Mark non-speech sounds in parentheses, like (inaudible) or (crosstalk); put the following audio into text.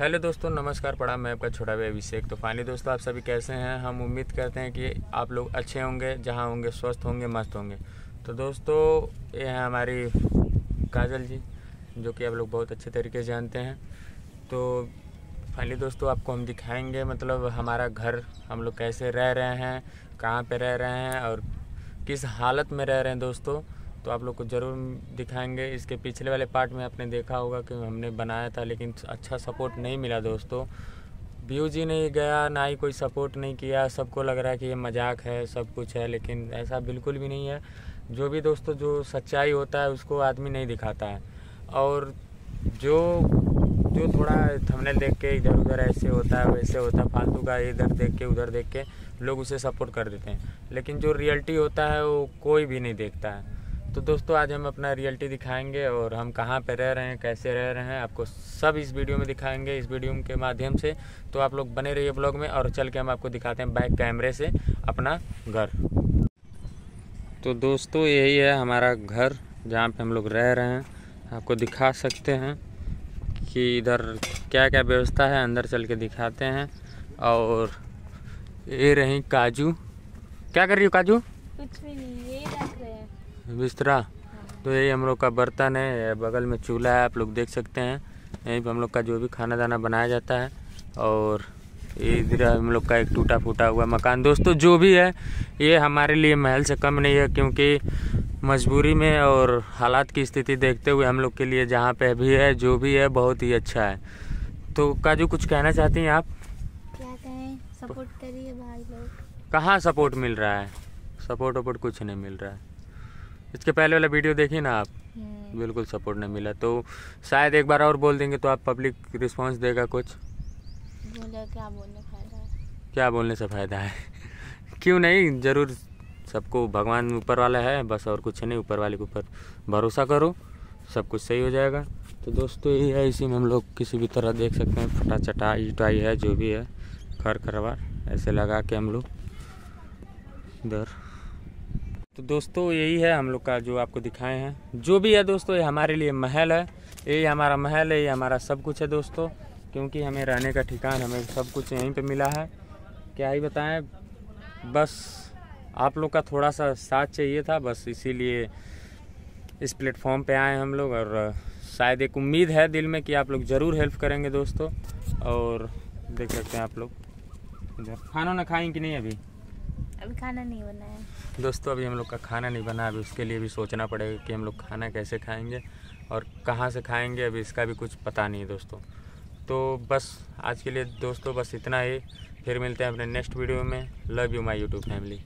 Hello दोस्तों, नमस्कार प्रणाम मैं आपका छोटा भाई अभिषेक। तो फाइनली दोस्तों, आप सभी कैसे हैं? हम उम्मीद करते हैं कि आप लोग अच्छे होंगे, जहाँ होंगे, स्वस्थ होंगे, मस्त होंगे। तो दोस्तों, ये है हमारी काजल जी, जो कि आप लोग बहुत अच्छे तरीके से जानते हैं। तो फाइनली दोस्तों, आपको हम दिखाएँगे मतलब हमारा घर, हम लोग कैसे रह रहे हैं, कहाँ पर रह रहे हैं और किस हालत में रह रहे हैं दोस्तों। तो आप लोग को ज़रूर दिखाएँगे। इसके पिछले वाले पार्ट में आपने देखा होगा कि हमने बनाया था, लेकिन अच्छा सपोर्ट नहीं मिला दोस्तों। व्यूज़ ही नहीं गया, ना ही कोई सपोर्ट नहीं किया। सबको लग रहा है कि ये मज़ाक है, सब कुछ है, लेकिन ऐसा बिल्कुल भी नहीं है। जो भी दोस्तों, जो सच्चाई होता है, उसको आदमी नहीं दिखाता है। और जो जो थोड़ा थंबनेल देख के इधर उधर ऐसे होता है, वैसे होता है, फालतू का इधर देख के, उधर देख के लोग उसे सपोर्ट कर देते हैं। लेकिन जो रियलिटी होता है, वो कोई भी नहीं देखता है। तो दोस्तों, आज हम अपना रियलिटी दिखाएँगे और हम कहाँ पर रह रहे हैं, कैसे रह रहे हैं, आपको सब इस वीडियो में दिखाएँगे। इस वीडियो के माध्यम से तो आप लोग बने रहिए ब्लॉग में और चल के हम आपको दिखाते हैं बैक कैमरे से अपना घर। तो दोस्तों, यही है हमारा घर जहाँ पे हम लोग रह रहे हैं। आपको दिखा सकते हैं कि इधर क्या क्या व्यवस्था है, अंदर चल के दिखाते हैं। और ये रही काजू। क्या कर रही हो काजू? कुछ भी नहीं बिस्तरा। तो यही हम लोग का बर्तन है बगल में चूल्हा है आप लोग देख सकते हैं। यहीं पर हम लोग का जो भी खाना दाना बनाया जाता है और इधर हम लोग का एक टूटा फूटा हुआ मकान। दोस्तों जो भी है ये हमारे लिए महल से कम नहीं है क्योंकि मजबूरी में और हालात की स्थिति देखते हुए हम लोग के लिए जहाँ पे भी है जो भी है बहुत ही अच्छा है। तो काजू कुछ कहना चाहती हैं आप? क्या कहें? सपोर्ट करिए भाई लोग। कहाँ सपोर्ट मिल रहा है? सपोर्ट वपोर्ट कुछ नहीं मिल रहा है। इसके पहले वाला वीडियो देखिए ना आप? हम्म, बिल्कुल सपोर्ट नहीं मिला। तो शायद एक बार और बोल देंगे तो आप पब्लिक रिस्पांस देगा कुछ। बोले क्या बोलने फ़ायदा है? क्या बोलने से फ़ायदा है? (laughs) क्यों नहीं? ज़रूर सबको भगवान ऊपर वाला है बस और कुछ नहीं ऊपर वाले के ऊपर भरोसा करो सब कुछ सही हो जाएगा। तो दोस्तों यही है इसी में हम लोग किसी भी तरह देख सकते हैं फटा चटाई उटाई है जो भी है खर खरवार ऐसे लगा के हम लोग इधर। तो दोस्तों, यही है हम लोग का जो आपको दिखाए हैं। जो भी है दोस्तों, ये हमारे लिए महल है। यही हमारा महल है, ये हमारा सब कुछ है दोस्तों, क्योंकि हमें रहने का ठिकान, हमें सब कुछ यहीं पे मिला है। क्या ही बताएँ, बस आप लोग का थोड़ा सा साथ चाहिए था, बस इसीलिए इस प्लेटफॉर्म पे आए हम लोग, और शायद एक उम्मीद है दिल में कि आप लोग ज़रूर हेल्प करेंगे दोस्तों, और देख सकते हैं आप लोग। इधर। खाना ना खाएँ कि नहीं अभी? अभी खाना नहीं बनाया दोस्तों, अभी हम लोग का खाना नहीं बना, अभी उसके लिए भी सोचना पड़ेगा कि हम लोग खाना कैसे खाएँगे और कहाँ से खाएँगे, अभी इसका भी कुछ पता नहीं है दोस्तों। तो बस, आज के लिए दोस्तों, बस इतना ही। फिर मिलते हैं अपने नेक्स्ट वीडियो में। Love you my YouTube family